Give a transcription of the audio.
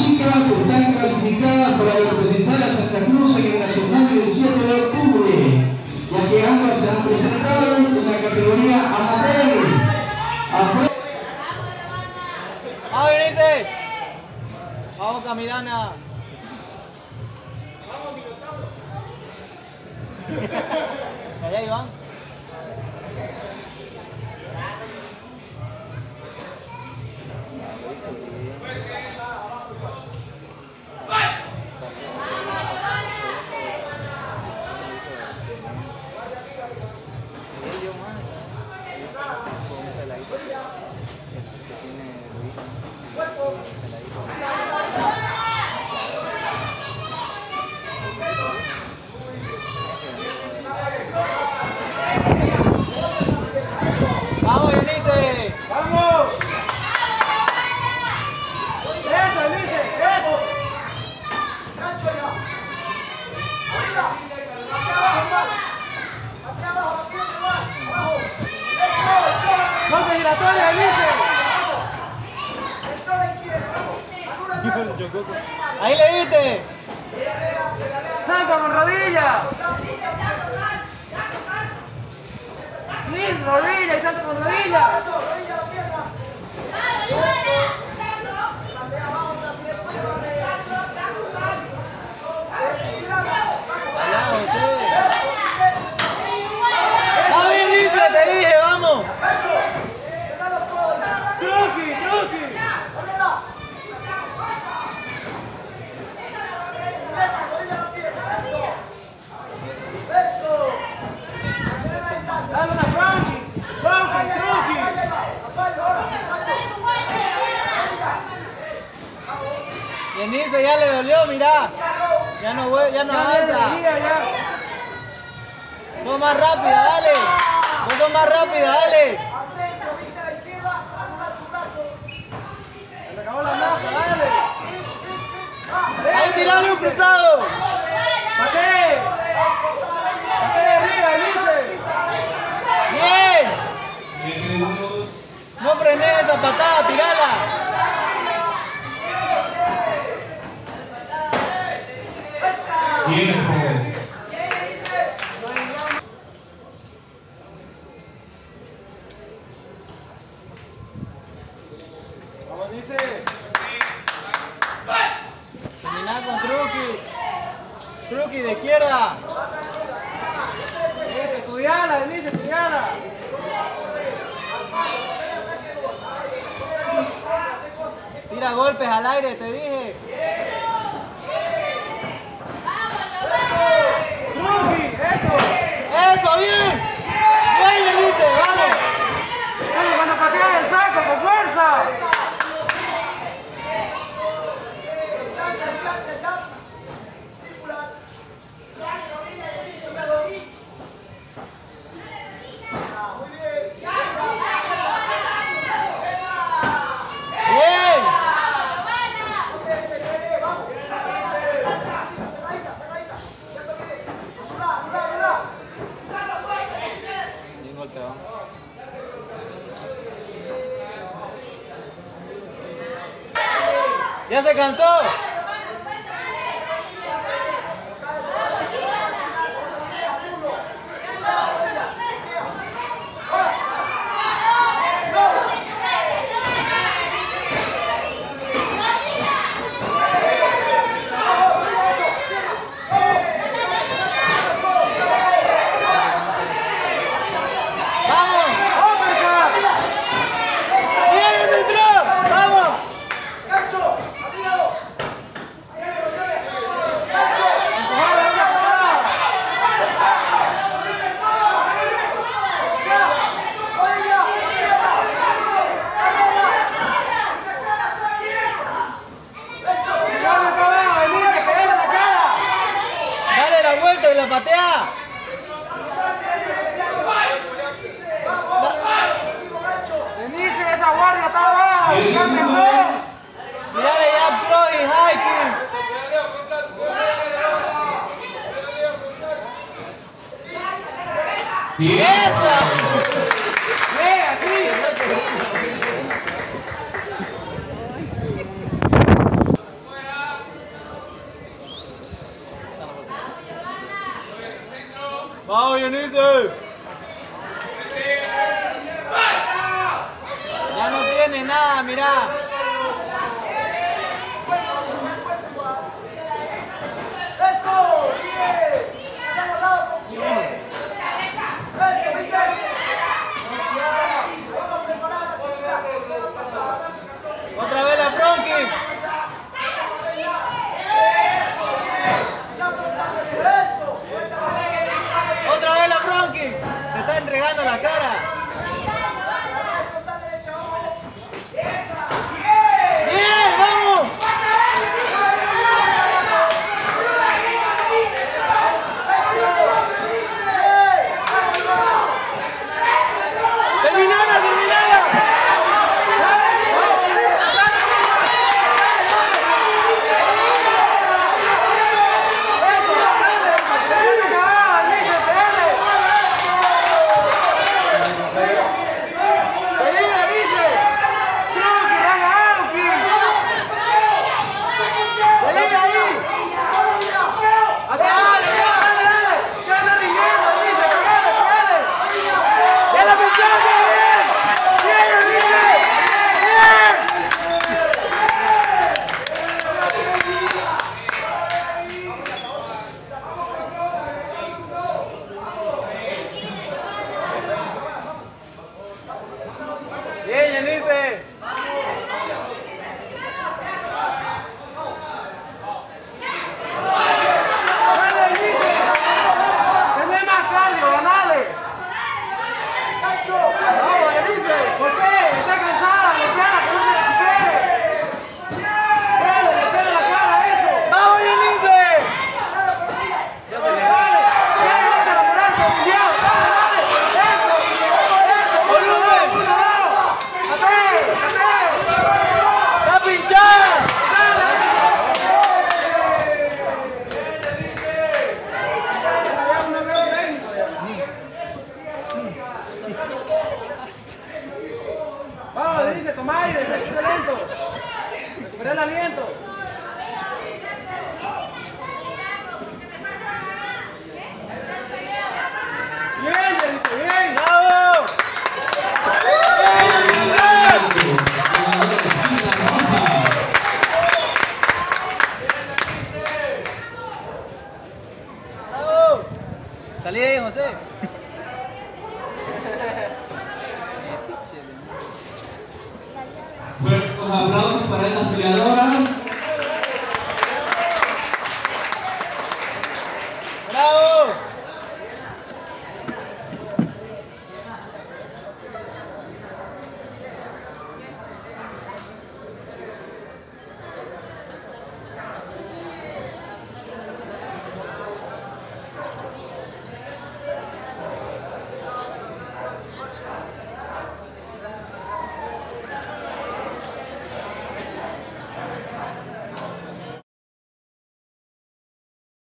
chicas están clasificadas para representar a Santa Cruz en el Nacional del 7 de octubre, ya que ambas se han presentado en la categoría amateur. ¡Vamos! ¡Vamos, Camilana! ¡Ahí le diste! ¡Salto con rodilla! Luis, rodilla y salto con rodilla. Allá, José. ¡Está bien, Vinice! ¡Te dije, vamos! ¡Truqui, truqui! ¡Dale una Frankie! ¡Frankie, truqui! Vinice ya le dolió, mirá. Ya no, voy- ya no avanza. Son más rápida, dale. Sos más rápida, dale. Se le acabó la nafta, dale. Ahí un cruzado. ¡Pate de arriba, Elise! Bien. No frenes esa patada, dice. Terminá con Truqui. Truqui de izquierda. Dice, estudiala, Elise, estudiala. Tira golpes al aire, te dije. ¡Truqui! ¡Eso! ¡Eso! ¡Bien, Vinice! ¡Vamos! ¡Vamos, cuando pateas el saco, con fuerza! ¡Bien! Bien golpe, va. ¿Ya se cansó? Bau, Dionisio. Ya no tiene nada, mirá. pegando en la cara. ¡Pero el aliento! para estas peleadoras.